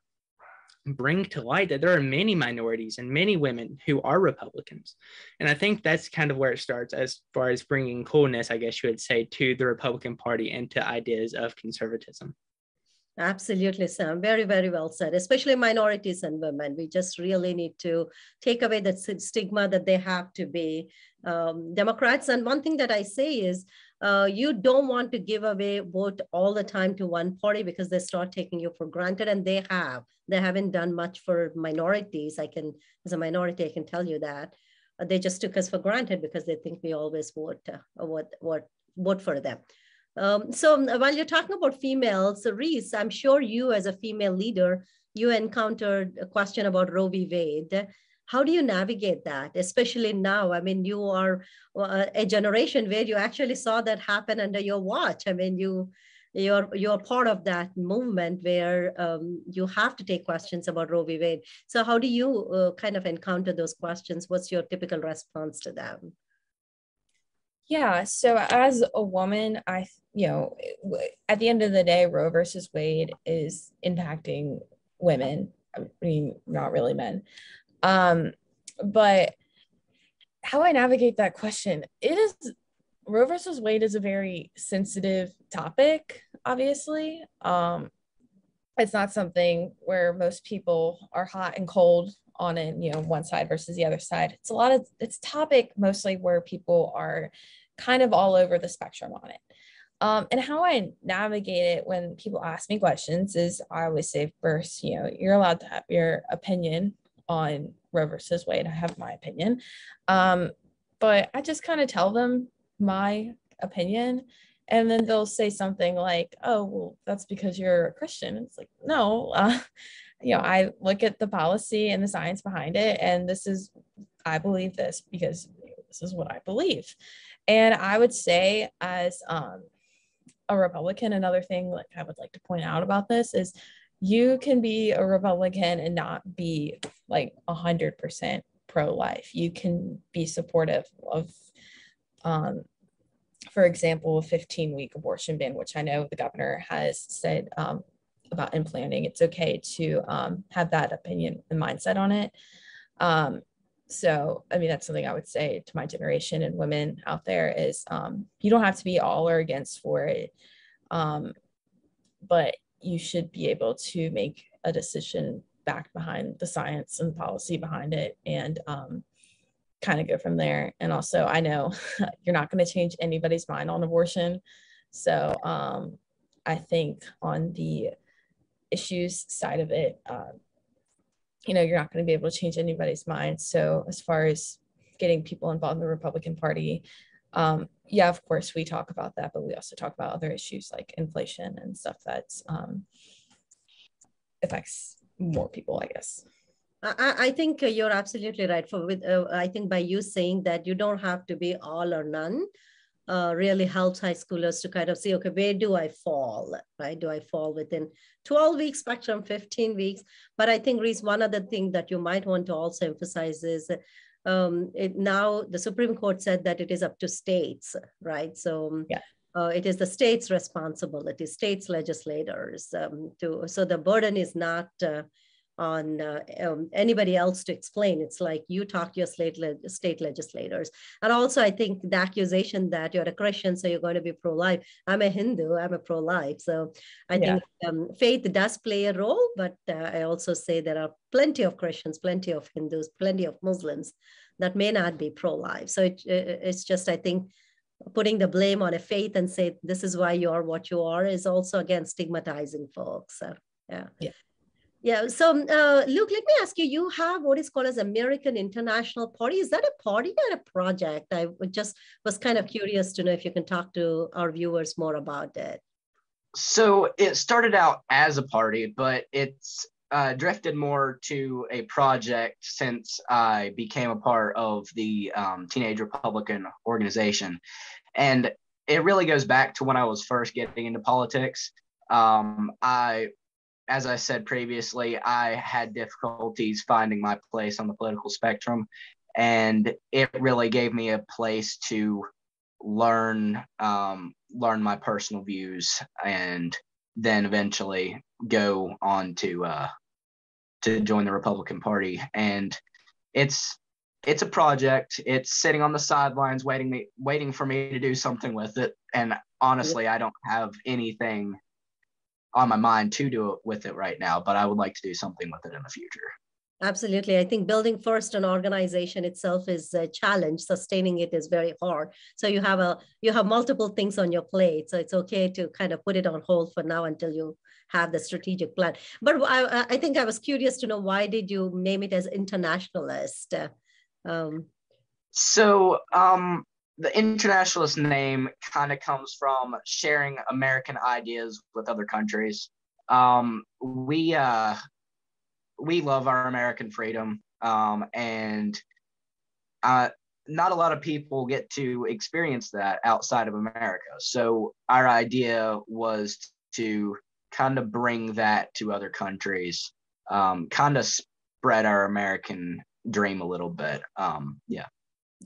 bring to light that there are many minorities and many women who are Republicans. And I think that's kind of where it starts as far as bringing coolness, I guess you would say, to the Republican Party and to ideas of conservatism. Absolutely, Sam. Very, very well said, especially minorities and women. We just really need to take away that stigma that they have to be um, Democrats. And one thing that I say is uh, you don't want to give away vote all the time to one party because they start taking you for granted and they have they haven't done much for minorities i can as a minority i can tell you that they just took us for granted because they think we always vote uh, what what vote for them um, so um, while you're talking about females reece i'm sure you as a female leader you encountered a question about roe v. Wade. How do you navigate that especially now? I mean you are uh, a generation where you actually saw that happen under your watch. I mean you you're you're part of that movement where um, you have to take questions about roe v. Wade. So how do you uh, kind of encounter those questions? What's your typical response to them yeah so as a woman i you know at the end of the day roe versus wade is impacting women i mean not really men um, but how I navigate that question, it is Roe versus Wade is a very sensitive topic, obviously. Um, it's not something where most people are hot and cold on it, you know, one side versus the other side. It's a lot of it's topic mostly where people are kind of all over the spectrum on it. Um, and how I navigate it when people ask me questions is I always say first, you know, you're allowed to have your opinion on Roe versus Wade. I have my opinion. Um, but I just kind of tell them my opinion. And then they'll say something like, oh, well, that's because you're a Christian. It's like, no, uh, you know, I look at the policy and the science behind it. And this is, I believe this because this is what I believe. And I would say, as um, a Republican, another thing like I would like to point out about this is you can be a Republican and not be like 100% pro life. You can be supportive of, um, for example, a 15 week abortion ban, which I know the governor has said um, about implanting. It's okay to um, have that opinion and mindset on it. Um, so, I mean, that's something I would say to my generation and women out there is um, you don't have to be all or against for it. Um, but you should be able to make a decision back behind the science and policy behind it and um, kind of go from there. And also, I know you're not going to change anybody's mind on abortion. So um, I think on the issues side of it, uh, you know, you're not going to be able to change anybody's mind. So as far as getting people involved in the Republican Party, um, yeah, of course, we talk about that, but we also talk about other issues like inflation and stuff that um, affects more people, I guess. I, I think you're absolutely right. For with, uh, I think by you saying that you don't have to be all or none, uh, really helps high schoolers to kind of see, okay, where do I fall, right? Do I fall within 12 weeks spectrum, 15 weeks? But I think, Reece, one other thing that you might want to also emphasize is um, it, now the Supreme Court said that it is up to states, right? So um, yeah. Uh, it is the state's responsibility, states legislators um, to, so the burden is not uh, on uh, um, anybody else to explain. It's like you talk to your state, le- state legislators. And also, I think the accusation that you're a Christian, so you're going to be pro life. I'm a Hindu, I'm a pro life. So I yeah. think um, faith does play a role, but uh, I also say there are plenty of Christians, plenty of Hindus, plenty of Muslims that may not be pro life. So it, it's just, I think, putting the blame on a faith and say this is why you are what you are is also again stigmatizing folks so yeah yeah yeah. So, uh, Luke, let me ask you you have what is called as American International Party. Is that a party or a project? I just was kind of curious to know if you can talk to our viewers more about it. So, it started out as a party, but it's uh, drifted more to a project since I became a part of the um, Teenage Republican organization. And it really goes back to when I was first getting into politics. Um, I as I said previously, I had difficulties finding my place on the political spectrum, and it really gave me a place to learn um, learn my personal views and then eventually go on to uh, to join the Republican Party. And it's it's a project. It's sitting on the sidelines waiting me waiting for me to do something with it. And honestly, I don't have anything on my mind to do it with it right now, but I would like to do something with it in the future. Absolutely. I think building first an organization itself is a challenge. Sustaining it is very hard. So you have a you have multiple things on your plate. So it's okay to kind of put it on hold for now until you have the strategic plan. But I, I think I was curious to know why did you name it as internationalist? Um, so um, the internationalist name kind of comes from sharing American ideas with other countries. Um, we uh, we love our American freedom, um, and uh, not a lot of people get to experience that outside of America. So our idea was to kind of bring that to other countries, um, kind of spread our American dream a little bit. Um, yeah.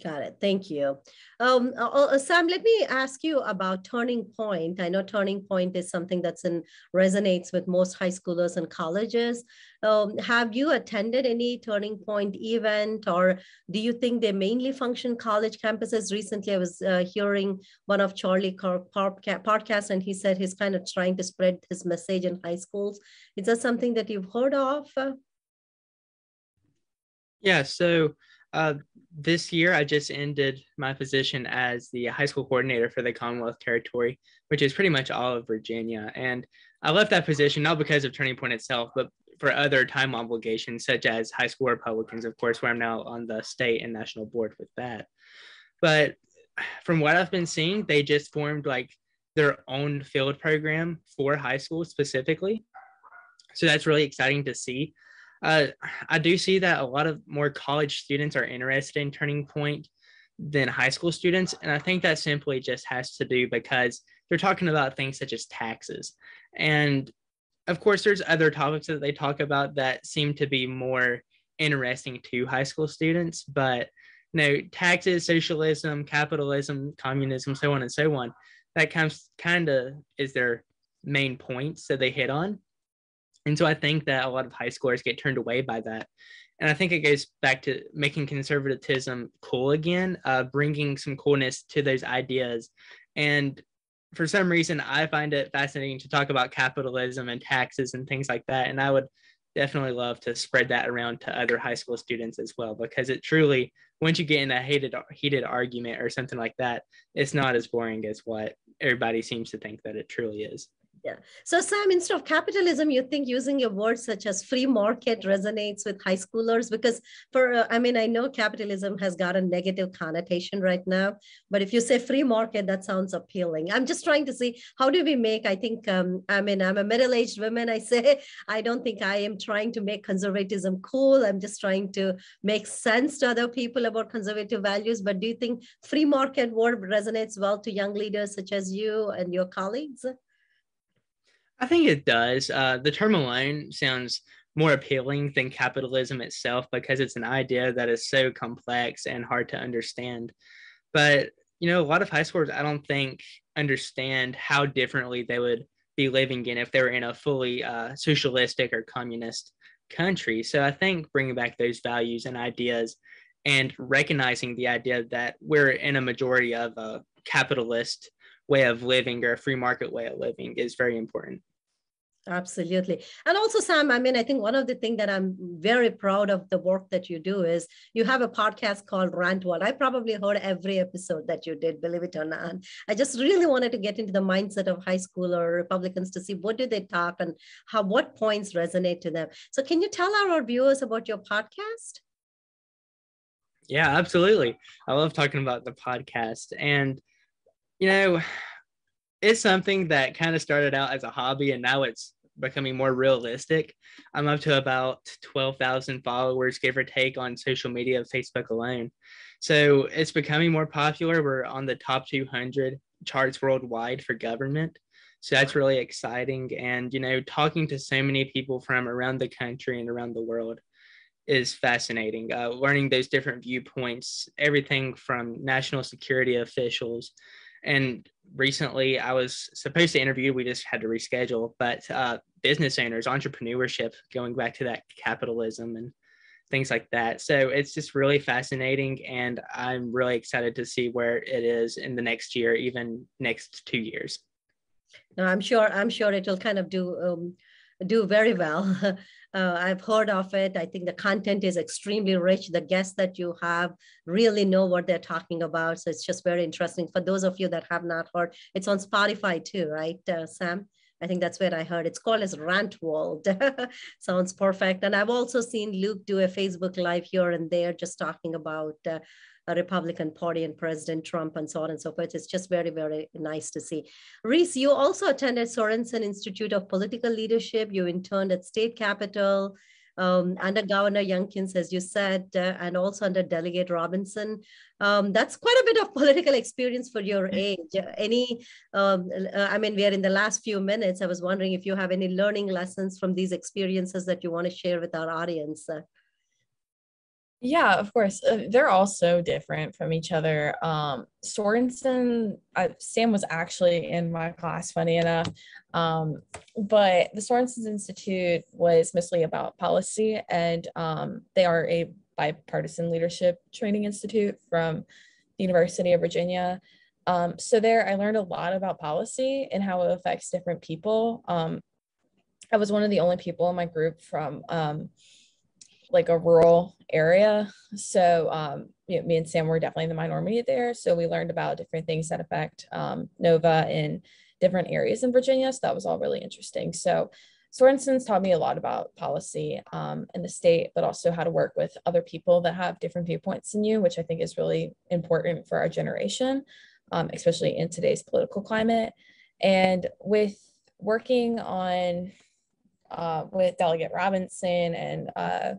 Got it. Thank you. Um, uh, uh, Sam, let me ask you about Turning Point. I know Turning Point is something that's in resonates with most high schoolers and colleges. Um, have you attended any Turning Point event, or do you think they mainly function college campuses? Recently, I was uh, hearing one of Charlie Kirk podcast, and he said he's kind of trying to spread his message in high schools. Is that something that you've heard of? Yeah. So uh, this year, I just ended my position as the high school coordinator for the Commonwealth Territory, which is pretty much all of Virginia. And I left that position not because of Turning Point itself, but for other time obligations, such as high school Republicans, of course, where I'm now on the state and national board with that. But from what I've been seeing, they just formed like their own field program for high school specifically. So that's really exciting to see uh, I do see that a lot of more college students are interested in Turning Point than high school students. And I think that simply just has to do because they're talking about things such as taxes. And of course, there's other topics that they talk about that seem to be more interesting to high school students. But you know, taxes, socialism, capitalism, communism, so on and so on, that comes kind of is their main points that they hit on. And so I think that a lot of high schoolers get turned away by that. And I think it goes back to making conservatism cool again, uh, bringing some coolness to those ideas. And for some reason, I find it fascinating to talk about capitalism and taxes and things like that. And I would definitely love to spread that around to other high school students as well, because it truly, once you get in a heated, heated argument or something like that, it's not as boring as what everybody seems to think that it truly is. Yeah. So, Sam, instead of capitalism, you think using a word such as free market resonates with high schoolers? Because, for uh, I mean, I know capitalism has got a negative connotation right now, but if you say free market, that sounds appealing. I'm just trying to see how do we make, I think, um, I mean, I'm a middle aged woman. I say, I don't think I am trying to make conservatism cool. I'm just trying to make sense to other people about conservative values. But do you think free market word resonates well to young leaders such as you and your colleagues? I think it does. Uh, the term alone sounds more appealing than capitalism itself because it's an idea that is so complex and hard to understand. But, you know, a lot of high schoolers, I don't think, understand how differently they would be living in if they were in a fully uh, socialistic or communist country. So I think bringing back those values and ideas and recognizing the idea that we're in a majority of a capitalist way of living or a free market way of living is very important. Absolutely. And also, Sam, I mean, I think one of the things that I'm very proud of the work that you do is you have a podcast called Rant World. I probably heard every episode that you did, believe it or not. I just really wanted to get into the mindset of high school or Republicans to see what do they talk and how what points resonate to them. So can you tell our viewers about your podcast? Yeah, absolutely. I love talking about the podcast. And, you know, it's something that kind of started out as a hobby and now it's becoming more realistic. I'm up to about 12,000 followers, give or take, on social media, Facebook alone. So it's becoming more popular. We're on the top 200 charts worldwide for government. So that's really exciting. And, you know, talking to so many people from around the country and around the world is fascinating. Uh, learning those different viewpoints, everything from national security officials and recently I was supposed to interview, we just had to reschedule, but uh, business owners, entrepreneurship, going back to that capitalism and things like that. So it's just really fascinating. And I'm really excited to see where it is in the next year, even next two years. No, I'm sure, I'm sure it will kind of do, um, do very well. Uh, I've heard of it. I think the content is extremely rich. The guests that you have really know what they're talking about. So it's just very interesting. For those of you that have not heard, it's on Spotify too, right, uh, Sam? I think that's where I heard it's called as Rant World. Sounds perfect. And I've also seen Luke do a Facebook Live here and there, just talking about uh, Republican Party and President Trump and so on and so forth. It's just very, very nice to see. Reece, you also attended Sorensen Institute of Political Leadership. You interned at State Capitol um, under Governor Youngkins, as you said, uh, and also under Delegate Robinson. Um, that's quite a bit of political experience for your age. Any, um, uh, I mean, we are in the last few minutes. I was wondering if you have any learning lessons from these experiences that you want to share with our audience. Yeah, of course. Uh, they're all so different from each other. Um, Sorensen, uh, Sam was actually in my class, funny enough. Um, but the Sorensen Institute was mostly about policy, and um, they are a bipartisan leadership training institute from the University of Virginia. Um, so there, I learned a lot about policy and how it affects different people. Um, I was one of the only people in my group from um, like a rural area. So um, you know, me and Sam were definitely the minority there. So we learned about different things that affect um, NOVA in different areas in Virginia. So that was all really interesting. So Sorensen's taught me a lot about policy um, in the state, but also how to work with other people that have different viewpoints than you, which I think is really important for our generation, um, especially in today's political climate. And with working on uh, with Delegate Robinson and uh,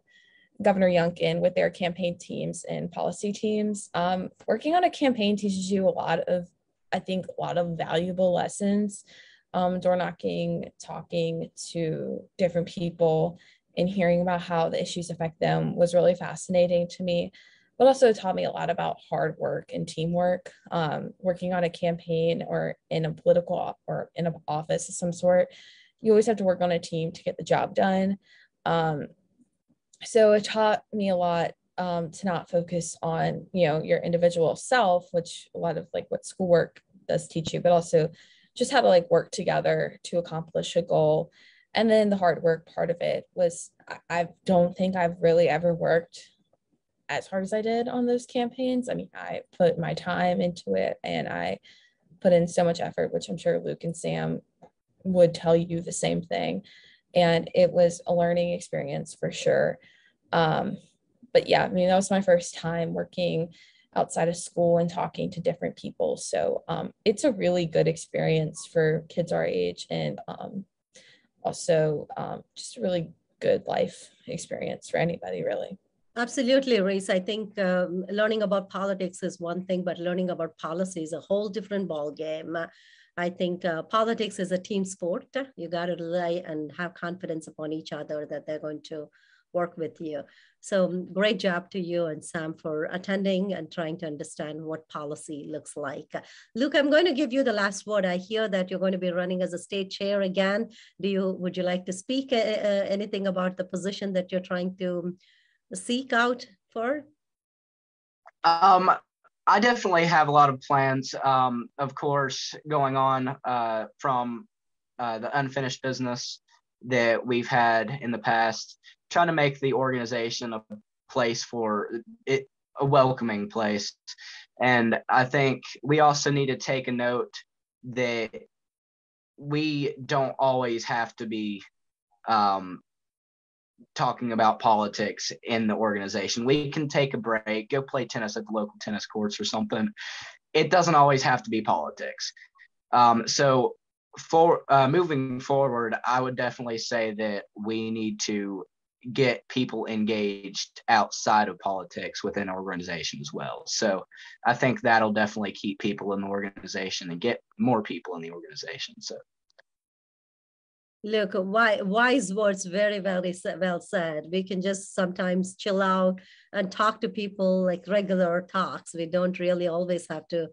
Governor Youngkin with their campaign teams and policy teams. Um, working on a campaign teaches you a lot of, I think, a lot of valuable lessons. Um, door knocking, talking to different people, and hearing about how the issues affect them was really fascinating to me. But also taught me a lot about hard work and teamwork. Um, working on a campaign or in a political or in an office of some sort, you always have to work on a team to get the job done. Um, so it taught me a lot um, to not focus on you know your individual self which a lot of like what schoolwork does teach you but also just how to like work together to accomplish a goal. And then the hard work part of it was I, I don't think i've really ever worked as hard as i did on those campaigns. I mean i put my time into it and i put in so much effort which i'm sure luke and sam would tell you the same thing and it was a learning experience for sure um, but yeah, I mean, that was my first time working outside of school and talking to different people. So um, it's a really good experience for kids our age and um, also um, just a really good life experience for anybody, really. Absolutely, Reece. I think um, learning about politics is one thing, but learning about policy is a whole different ball game. I think uh, politics is a team sport. You got to rely and have confidence upon each other that they're going to work with you. So um, great job to you and Sam for attending and trying to understand what policy looks like. Luke, I'm going to give you the last word. I hear that you're going to be running as a state chair again. Do you, would you like to speak uh, uh, anything about the position that you're trying to seek out for? Um, I definitely have a lot of plans, um, of course, going on uh, from uh, the unfinished business that we've had in the past trying to make the organization a place for it a welcoming place. And i think we also need to take a note that we don't always have to be um, talking about politics in the organization. We can take a break, go play tennis at the local tennis courts or something. It doesn't always have to be politics. Um, so, for uh, moving forward, I would definitely say that we need to get people engaged outside of politics within an organization as well. So I think that'll definitely keep people in the organization and get more people in the organization. So look wise words very very well said we can just sometimes chill out and talk to people like regular talks we don't really always have to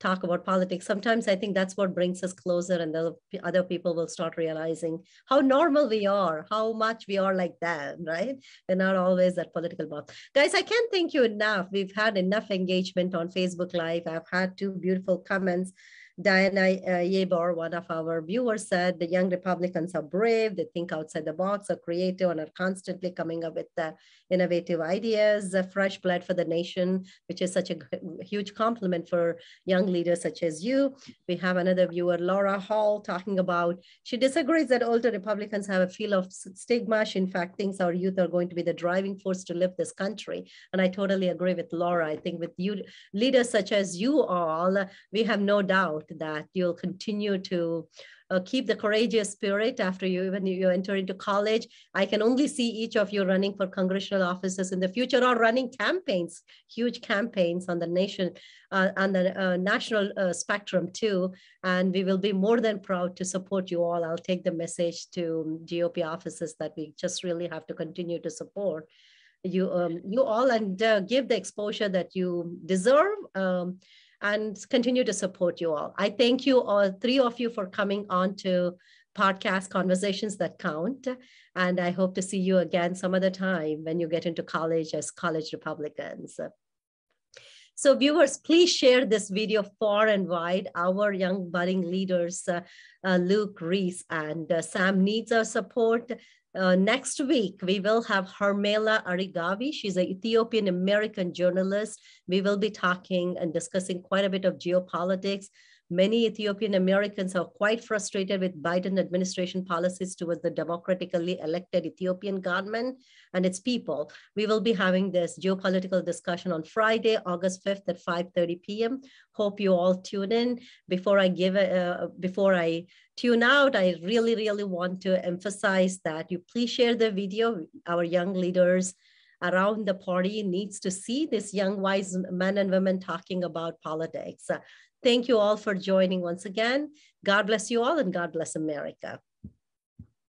talk about politics. Sometimes I think that's what brings us closer, and the other people will start realizing how normal we are, how much we are like that, right? We're not always that political buff. Guys, I can't thank you enough. We've had enough engagement on Facebook Live. I've had two beautiful comments Diana uh, Yebor, one of our viewers, said the young Republicans are brave, they think outside the box, are creative, and are constantly coming up with uh, innovative ideas, a fresh blood for the nation, which is such a huge compliment for young leaders such as you. We have another viewer, Laura Hall, talking about, she disagrees that older Republicans have a feel of stigma. She, in fact, thinks our youth are going to be the driving force to lift this country. And I totally agree with Laura. I think with you leaders such as you all, we have no doubt that you'll continue to uh, keep the courageous spirit after you even you enter into college. I can only see each of you running for congressional offices in the future or running campaigns, huge campaigns on the nation, uh, on the uh, national uh, spectrum too. And we will be more than proud to support you all. I'll take the message to GOP offices that we just really have to continue to support you um, you all and uh, give the exposure that you deserve um, and continue to support you all. I thank you all, three of you, for coming on to podcast conversations that count. And I hope to see you again some other time when you get into college as college Republicans. So viewers, please share this video far and wide. Our young budding leaders, uh, uh, Luke Reece and uh, Sam needs our support. Uh, next week, we will have Hermela Aregawi. She's an Ethiopian American journalist. We will be talking and discussing quite a bit of geopolitics. Many Ethiopian Americans are quite frustrated with Biden administration policies towards the democratically elected Ethiopian government and its people. We will be having this geopolitical discussion on Friday, August 5th at 5.30 p.m. Hope you all tune in. Before I give uh, before I tune out, I really, really want to emphasize that you please share the video. Our young leaders around the party needs to see this young wise men and women talking about politics. Thank you all for joining once again. God bless you all and God bless America.